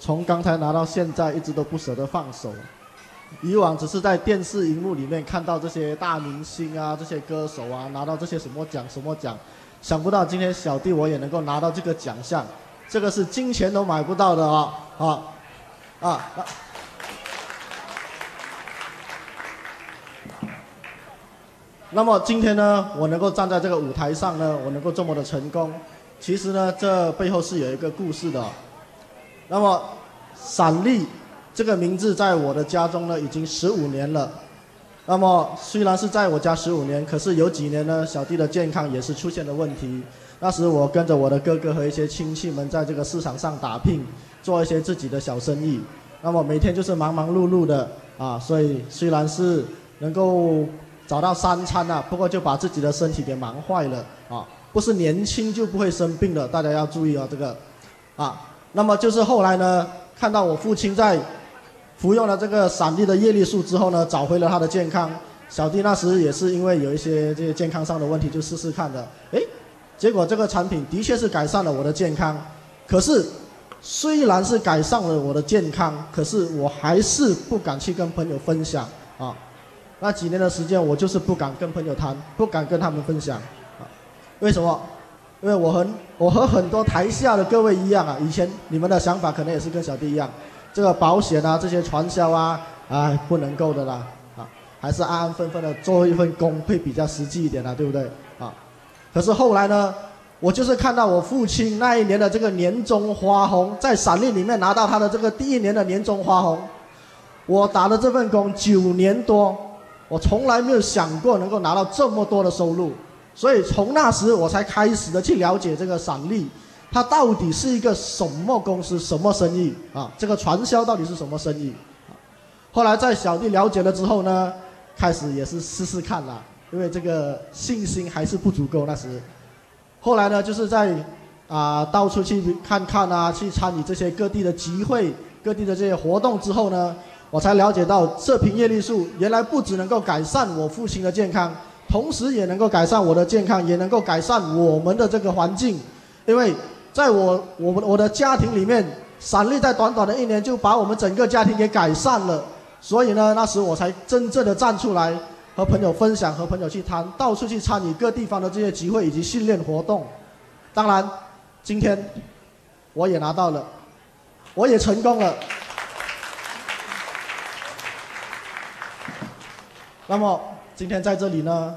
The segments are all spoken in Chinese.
从刚才拿到现在，一直都不舍得放手。以往只是在电视荧幕里面看到这些大明星啊、这些歌手啊拿到这些什么奖什么奖，想不到今天小弟我也能够拿到这个奖项，这个是金钱都买不到的啊啊啊！那么今天呢，我能够站在这个舞台上呢，我能够这么的成功，其实呢，这背后是有一个故事的。那么，闪丽这个名字在我的家中呢，已经十五年了。那么虽然是在我家十五年，可是有几年呢，小弟的健康也是出现了问题。那时我跟着我的哥哥和一些亲戚们在这个市场上打拼，做一些自己的小生意。那么每天就是忙忙碌碌的啊，所以虽然是能够。找到三餐啊，不过就把自己的身体给忙坏了啊！不是年轻就不会生病的，大家要注意啊，这个啊。那么就是后来呢，看到我父亲在服用了这个闪力的叶绿素之后呢，找回了他的健康。小弟那时也是因为有一些这些健康上的问题，就试试看的。哎，结果这个产品的确是改善了我的健康。可是虽然是改善了我的健康，可是我还是不敢去跟朋友分享啊。那几年的时间，我就是不敢跟朋友谈，不敢跟他们分享，啊，为什么？因为我和我和很多台下的各位一样啊，以前你们的想法可能也是跟小弟一样，这个保险啊，这些传销啊，啊，不能够的啦，啊，还是安安分分的做一份工会比较实际一点的，对不对？啊，可是后来呢，我就是看到我父亲那一年的这个年终花红，在闪利里面拿到他的这个第一年的年终花红，我打了这份工九年多。我从来没有想过能够拿到这么多的收入，所以从那时我才开始的去了解这个闪利，它到底是一个什么公司、什么生意啊？这个传销到底是什么生意？后来在小弟了解了之后呢，开始也是试试看啦，因为这个信心还是不足够那时。后来呢，就是在啊到处去看看啊，去参与这些各地的集会、各地的这些活动之后呢。我才了解到，这瓶叶绿素原来不只能够改善我父亲的健康，同时也能够改善我的健康，也能够改善我们的这个环境。因为在我我们我的家庭里面，闪力在短短的一年就把我们整个家庭给改善了。所以呢，那时我才真正的站出来和朋友分享，和朋友去谈，到处去参与各地方的这些集会以及训练活动。当然，今天我也拿到了，我也成功了。那么今天在这里呢，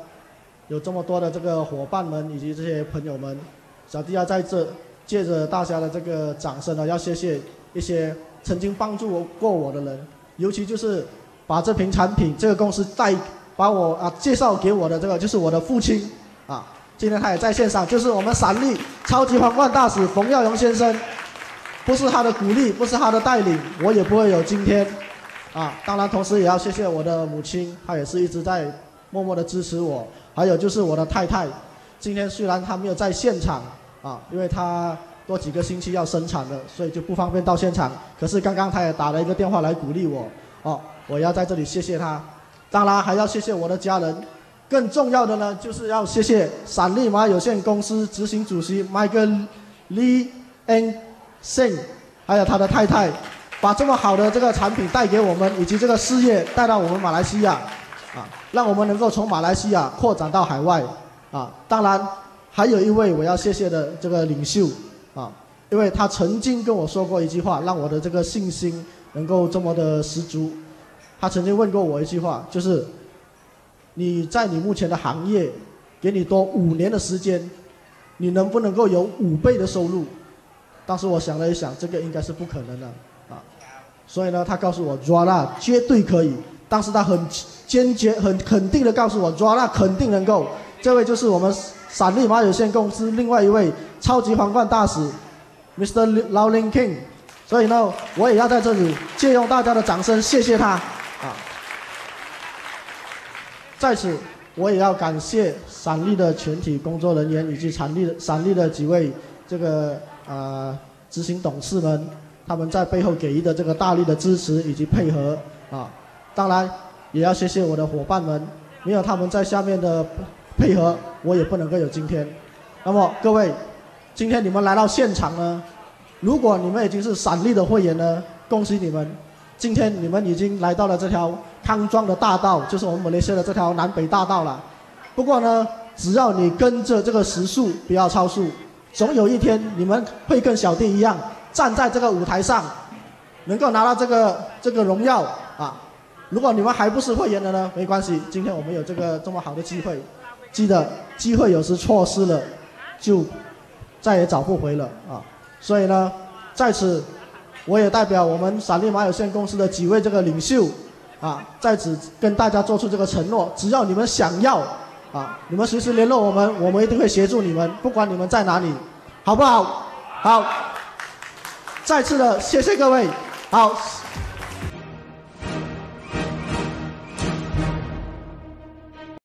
有这么多的这个伙伴们以及这些朋友们，小弟要在这借着大家的这个掌声呢，要谢谢一些曾经帮助过我的人，尤其就是把这瓶产品这个公司带把我啊介绍给我的这个就是我的父亲啊，今天他也在线上，就是我们闪力超级皇冠大使冯耀荣先生，不是他的鼓励，不是他的带领，我也不会有今天。啊，当然，同时也要谢谢我的母亲，她也是一直在默默的支持我。还有就是我的太太，今天虽然她没有在现场啊，因为她多几个星期要生产的，所以就不方便到现场。可是刚刚她也打了一个电话来鼓励我，哦，我要在这里谢谢她。当然还要谢谢我的家人，更重要的呢，就是要谢谢闪利马有限公司执行主席 Michael Lee N. Sing，还有他的太太。把这么好的这个产品带给我们，以及这个事业带到我们马来西亚，啊，让我们能够从马来西亚扩展到海外，啊，当然还有一位我要谢谢的这个领袖，啊，因为他曾经跟我说过一句话，让我的这个信心能够这么的十足。他曾经问过我一句话，就是你在你目前的行业，给你多五年的时间，你能不能够有五倍的收入？当时我想了一想，这个应该是不可能的。啊所以呢，他告诉我，Rana 绝对可以。当时他很坚决、很肯定的告诉我，Rana 肯定能够。这位就是我们闪力马有限公司另外一位超级皇冠大使，Mr. Lau Ling King。所以呢，我也要在这里借用大家的掌声，谢谢他。啊，在此，我也要感谢闪力的全体工作人员以及闪力的闪力的几位这个呃执行董事们。他们在背后给予的这个大力的支持以及配合啊，当然也要谢谢我的伙伴们，没有他们在下面的配合，我也不能够有今天。那么各位，今天你们来到现场呢，如果你们已经是闪利的会员呢，恭喜你们，今天你们已经来到了这条康庄的大道，就是我们马来西亚的这条南北大道了。不过呢，只要你跟着这个时速，不要超速，总有一天你们会跟小弟一样，站在这个舞台上，能够拿到这个这个荣耀啊！如果你们还不是会员的呢，没关系，今天我们有这个这么好的机会，记得机会有时错失了，就再也找不回了啊！所以呢，在此，我也代表我们闪利马有限公司的几位这个领袖，啊，在此跟大家做出这个承诺：只要你们想要，啊，你们随时联络我们，我们一定会协助你们，不管你们在哪里，好不好？好，再次的谢谢各位，好。